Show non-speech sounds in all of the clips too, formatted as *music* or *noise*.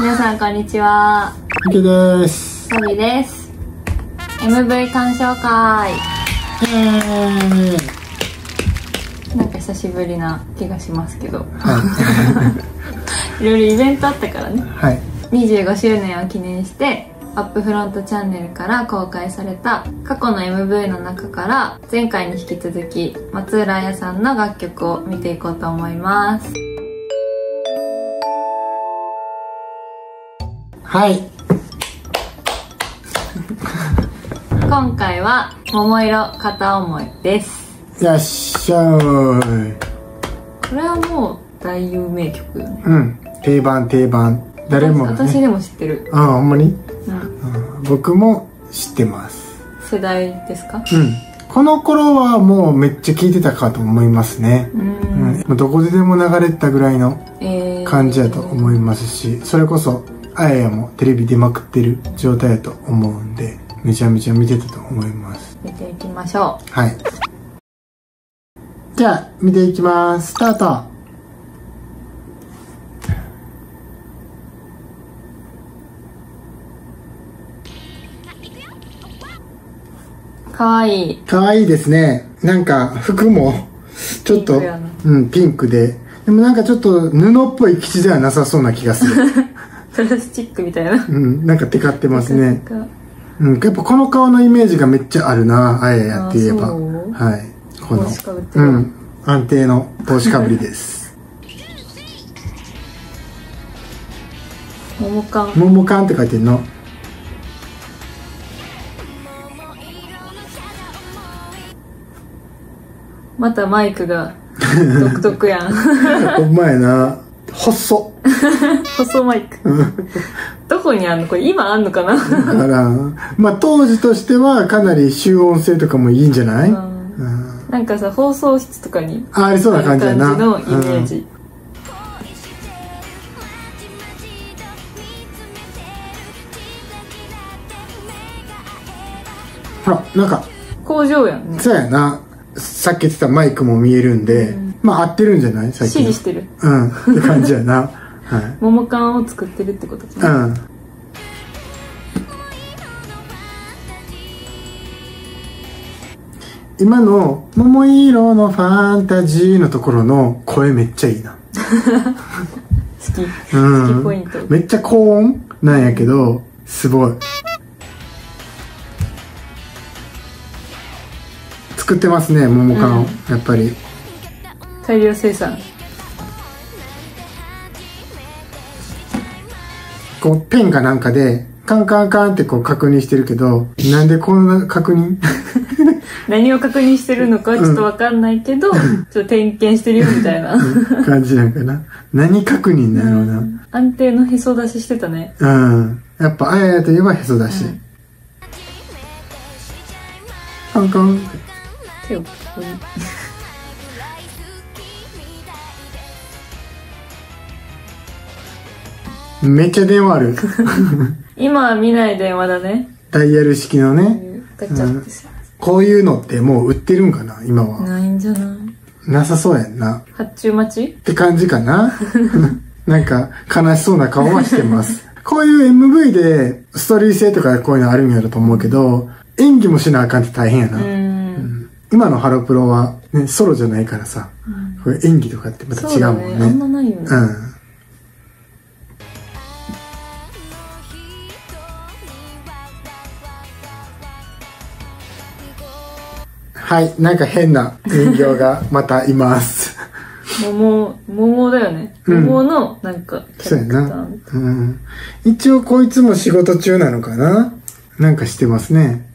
皆さんこんにちは。みけです。サビです。MV 鑑賞会。なんか久しぶりな気がしますけど。はい。*laughs* ろいろイベントあったからね。はい。25周年を記念してアップフロントチャンネルから公開された過去の MV の中から前回に引き続き松浦彩さんの楽曲を見ていこうと思いますはい。今回は「桃色片思い」です。よっしゃーい。これはもう大有名曲よね。うん。定番定番。誰もがね。私でも知ってる、ああほんまに、うん、うん、僕も知ってます。世代ですか？うん。この頃はもうめっちゃ聴いてたかと思いますね。ううん。うどこででも流れてたぐらいのえー、感じやと思いますしそれこそあややもテレビ出まくってる状態やと思うんでめちゃめちゃ見てたと思います。見ていきましょはい。じゃあ見ていきます。スタート。うかわいい。かわいいですね。なんか服もちょっとうんピンクで。でもなんかちょっと布っぽい生地ではなさそうな気がする *laughs* プラスチックみたいな。うんなんかテカってますね。うんやっぱこの顔のイメージがめっちゃあるなあややって言えば。はい。このうん。安定の帽子かぶりです。*laughs* 桃缶。ももかんって書いてんの？またマイクが独特やん。*laughs* ほんまやな細。っ *laughs* 細マイク。どこにあんの？これ今あんのかな？だからまあ当時としてはかなり集音性とかもいいんじゃない、うん。うん。なんかさ放送室とかにあありそうな感じやな。のイメージ、ほらなんか。工場やんね。そうやなさっき言ってたマイクも見えるんで、まあ合ってるんじゃない？最近。指示してる。うん。って感じやな。*laughs* はい。桃缶を作ってるってことかなうん。今の「桃色のファンタジー」のところの声めっちゃいいな。*laughs* 好き。うん好きポイント。めっちゃ高音なんやけどすごい作ってますね桃缶。を、やっぱり。大量生産。こうペンかなんかでカンカンカンってこう確認してるけどなんでこんな確認？*laughs* 何を確認してるのかちょっとわかんないけど、ちょっと点検してるよみたいな。感じなんかな。何確認なんやろうな。安定のへそ出ししてたね。うん。やっぱあややといえばへそだし、うん。カンカン手をここに。めっちゃ電話ある。今は見ない電話だね。ダイヤル式のね。こういうのってもう売ってるんかな今は、ないんじゃない？なさそうやんな。発注待ち？って感じかな。*laughs* なんか悲しそうな顔はしてます。*laughs* こういう MV でストーリー性とかこういうのあるんやろと思うけど演技もしなあかんって大変やな、うーん今のハロプロは、ね、ソロじゃないからさ、これ演技とかってまた違うもんね。ねあんまないよね、うん。はい、なんか変な人形がまたいます。桃桃だよね。うん。桃のなんかキそうやャラクター。な。うん。一応こいつも仕事中なのかな？なんかしてますね。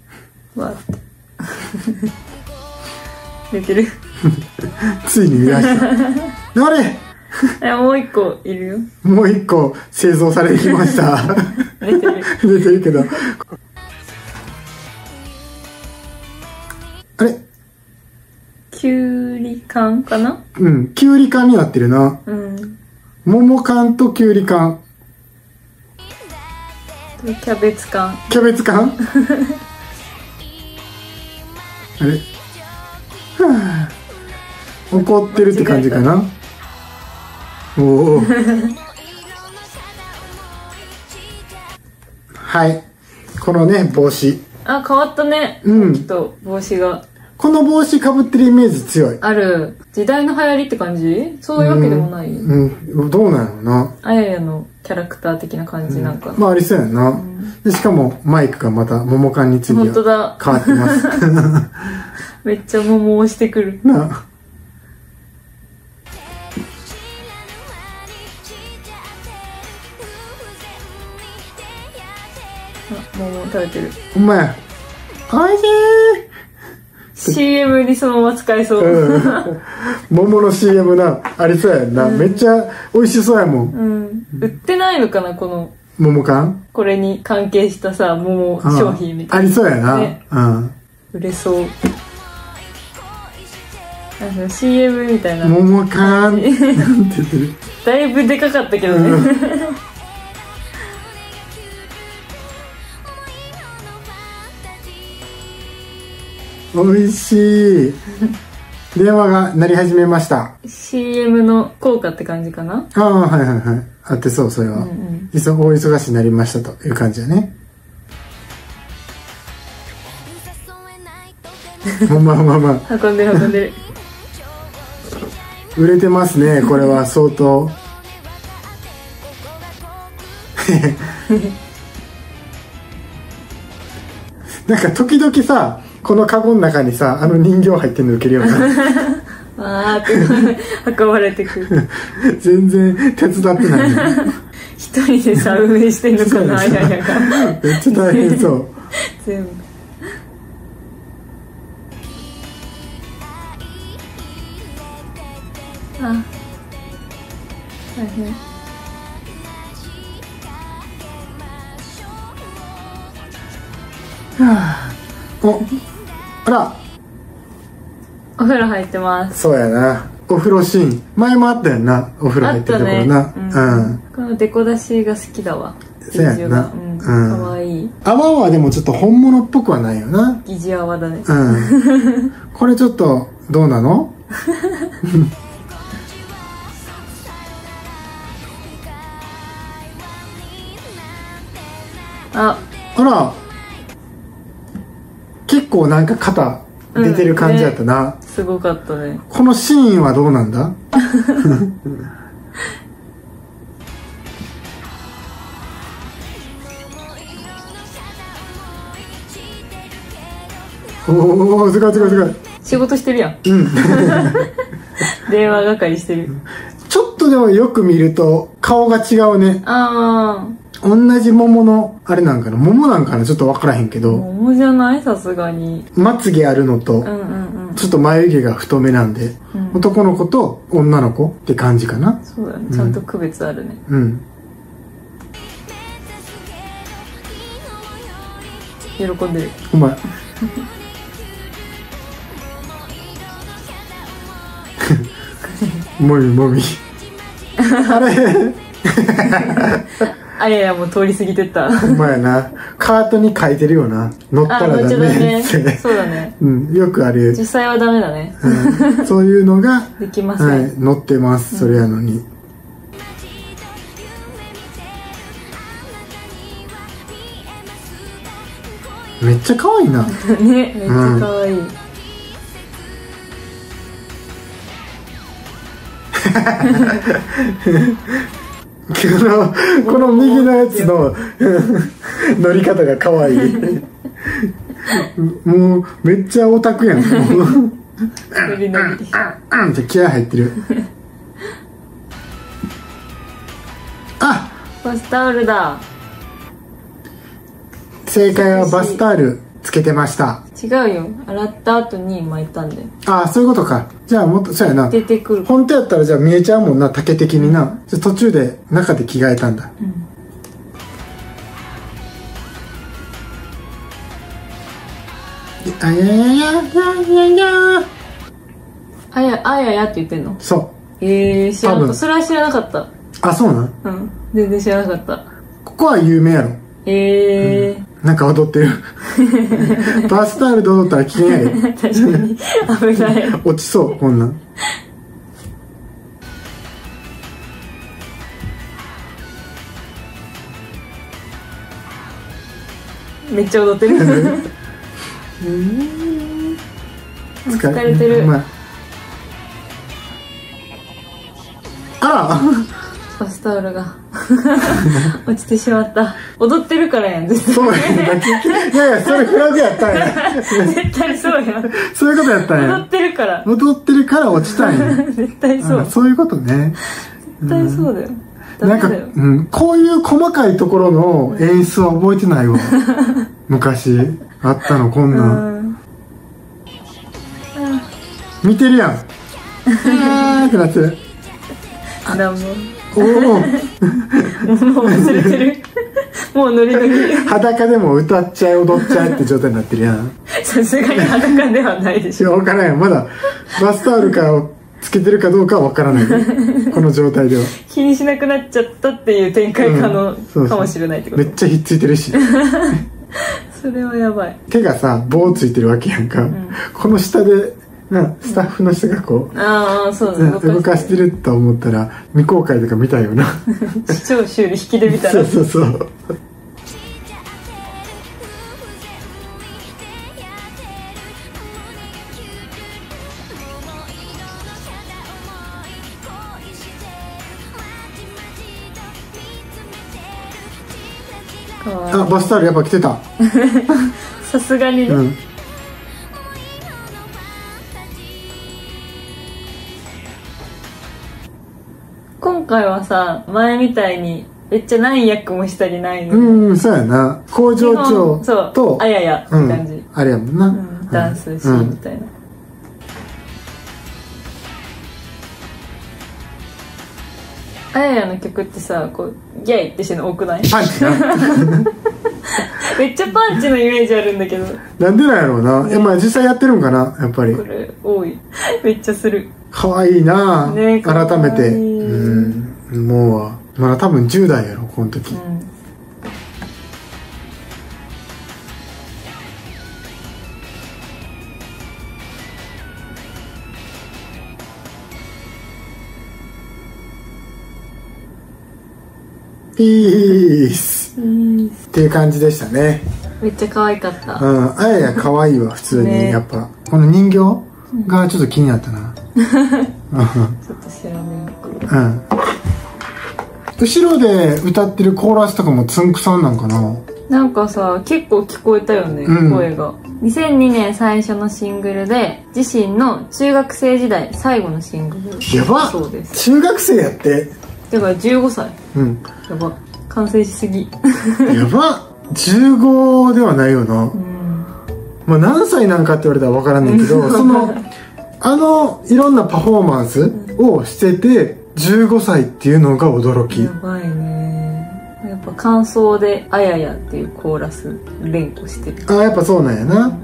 わ寝てる *laughs* ついに見ました。*laughs* あれえもう一個いるよもう一個製造されてきました。寝てる出てるけど。あれ？きゅうり缶かな？うん、きゅうり缶になってるな。うん桃缶ときゅうり缶。キャベツ缶キャベツ缶？*laughs* あれ？は *laughs* あ怒ってるって感じかな？おお *laughs* はい。このね、帽子。あ変わったね。うん。きっと帽子が。この帽子かぶってるイメージ強い。ある。時代の流行りって感じ？そういうわけでもない、うん、どうなのな？あややのキャラクター的な感じなんか。な、まあありそうやな。でしかもマイクがまた桃缶について本当だ。変わってます。*laughs* めっちゃ桃押してくるなああ桃食べてるほんまや。おいし CM にそのまま使えそう、いうん。桃の CM な、ありそうやんな。めっちゃ美味しそうやもん。うん、売ってないのかなこの桃缶？これに関係したさ桃うん商品みたあいなりそうやな。ねうん。売れそう CM みたいな桃缶って言ってる。だいぶでかかったけどね、*laughs* 美味しい。電話が鳴り始めました。CM の効果って感じかな？ああ、はいはいはい。あってそう、それは。うんうん大忙しになりましたという感じだね。ほ *laughs* んまほんまほんま。運んでる運んでる売れてますね、これは相当。*laughs* なんか時々さ、このカゴの中にさ、あの人形入ってんの受けるような。*laughs* わーって運ばれてくる *laughs* 全然手伝ってないの。一人でさ運営してんのかなあそうですややがめっちゃ大変そう。全部大変お、あら、お風呂入ってます。そうやな。お風呂シーン。前もあったよな、お風呂あ入ってたねところな。うん。うん。このデコ出しが好きだわ。そうやんなうん。かわいい。泡はでもちょっと本物っぽくはないよな。疑似泡だね。うん。これちょっと、どうなの？*laughs* あ。あら、結構なんか肩出てる感じだったな。すごかったね。このシーンはどうなんだ？おおすごいすごいすごい。仕事してるやん。うん。*laughs* 電話係してる。ちょっとでもよく見ると顔が違うね。あ同じ桃の、あれなんかな桃なんかなちょっとわからへんけあど、桃じゃない？さすがにまつげあるのとう、んうんうんちょっと眉毛が太めなんで、うん男の子と女の子って感じかな。そうだねちゃんと区別あるね、うん。喜んでるお前。*laughs* もみもみ。あれ？*laughs* あややもう通り過ぎてったほんまやな。カートに書いてるよな。乗ったあらダメメって。そうだねうん、よくある、実際はダメだねうんそういうのが、*laughs* できません、はい、乗ってます。それやのに。めっちゃ可愛いな。*laughs* ねめっちゃ可愛い、この、*laughs* この右のやつの *laughs* 乗り方が可愛い。*laughs* もう、めっちゃオタクやん。もうノリノリうんって気合入ってる。あバスタオルだ正解はバスタオルつけてました。違うよ。洗った後に巻いたんだよ。あそういうことか。じゃあもっと、そうやな。出てくる。本当やったらじゃあ見えちゃうもんな、竹的にな。じゃあ途中で中で着替えたんだ。あややややや。やあやあややって言ってんの？そう。えー、知らなかった。それは知らなかった。あ、そうなん？うん。全然知らなかった。ここは有名やろ。え。ー、なんか踊ってる。*laughs* バスタオルで踊ったら危険やで。確かに。危ない。落ちそう、こんなん。めっちゃ踊ってる。疲れてる。まあ。あバスタオルが。*laughs* 落ちてしまった。踊ってるからやん。絶そうやねいやいやそれフラグやったんや。対絶対そうやん。そういうことやったんや。踊ってるから。踊ってるから落ちたんや。絶対そう。あそういうことね。絶対そうだよ。ダなんか、うん、こういう細かいところの演出は覚えてないわ。*laughs* 昔あったのこんうなん。ん。見てるやん。あー *laughs* ってなってるおおうもう忘れてる。もうノリノリ。裸でも歌っちゃえ踊っちゃえって状態になってるやん。さすがに裸ではないでしょ。分からんまだバスタオルかをつけてるかどうかは分からない。この状態では。気にしなくなっちゃったっていう展開可能、うん。かもしれないってこと。めっちゃひっついてるし。*laughs* それはやばい。手がさ棒ついてるわけやんか、この下でなスタッフの人がこう、ああそうなだ動かしてると思ったら未公開とか見たよな。超修理引きで見たら。そうそうそう。あバスタオルやっぱ来てた。*laughs* さすがにね、うん回はさ前みたいにめっちゃ何役もしたりないの、うんそうやな。工場長そうとあややってうん感じ、あれやもんな、うんダンスシーンみたいな、あややの曲ってさこうギャイってしてるの多くない？パンチな。*laughs* めっちゃパンチのイメージあるんだけど。なんでなんやろうな、えまあ実際やってるんかなやっぱり。これ多い。めっちゃする。可愛いな、ね改めて。うんもうまだ多分10代やろこの時、うん。ピース。っていう感じでしたね。めっちゃ可愛かった。うんあやや可愛いわ普通に、ね。やっぱこの人形がちょっと気になったな。*laughs* ちょっと調べようかうん後ろで歌ってるコーラスとかもつんくさんなんかな？なんかさ結構聞こえたよね、うん。声が。2002年最初のシングルで自身の中学生時代最後のシングル。やば。そうです。中学生やって？だから15歳。うん。やば。完成しすぎ。*laughs* やば。15ではないよな、うん。まあ何歳なんかって言われたら分からんねんけど *laughs* そのあのいろんなパフォーマンスをしてて15歳っていうのが驚き。やばいね。やっぱ感想で「あやや」っていうコーラス連呼してる。ああやっぱそうなんやな。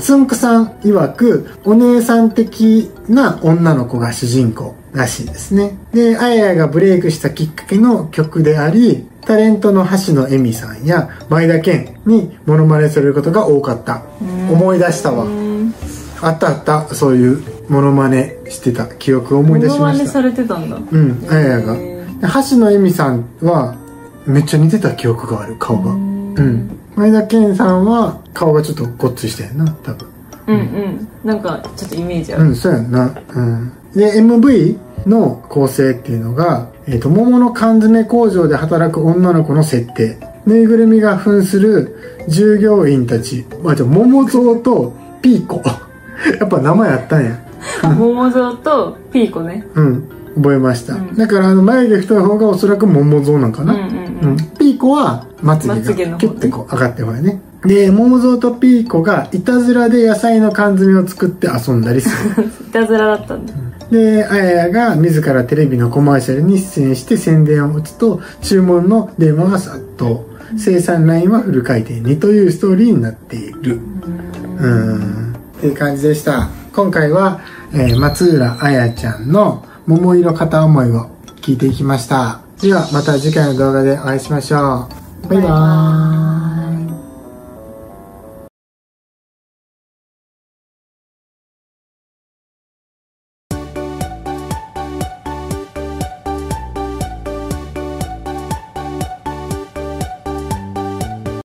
つんくさん曰くお姉さん的な女の子が主人公らしいですね。であややがブレイクしたきっかけの曲でありタレントの橋野恵美さんや前田健にモノマネされることが多かった。思い出したわ。うんあったあった。そういうモノマネしてた記憶を思い出しました。モノマネされてたんだ。うんあややが橋野恵美さんはめっちゃ似てた記憶がある顔が。うん。前田健さんは顔がちょっとごっついしてんな多分。うんうん。なんかちょっとイメージある、うんそうやんな。うん。で MV の構成っていうのが、えー、と桃の缶詰工場で働く女の子の設定。ぬいぐるみが扮する従業員たち。まあじゃあ桃蔵とピーコ。*laughs* やっぱ名前あったんや桃蔵とピーコね。うん。覚えました、うん。だからあの眉毛太い方がおそらく桃蔵なんかな、うんうんうん。ピーコはまつげがキュッてこう上がってる方やね。で桃蔵とピーコがいたずらで野菜の缶詰を作って遊んだりする。*laughs* いたずらだったんだ。であややが自らテレビのコマーシャルに出演して宣伝を打つと注文の電話が殺到。生産ラインはフル回転にというストーリーになっている。うん。っていう感じでした今回は、えー松浦あやちゃんの「桃色片思い」を聞いていきました。ではまた次回の動画でお会いしましょう。バイバーイ。